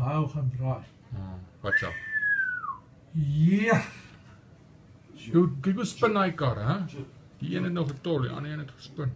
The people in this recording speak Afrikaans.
daai ou gaan braai. Ah, watch out. Ja. Jy kyk hoe spin daai kar, hè? Die een het nog getol, die ander een het gespin.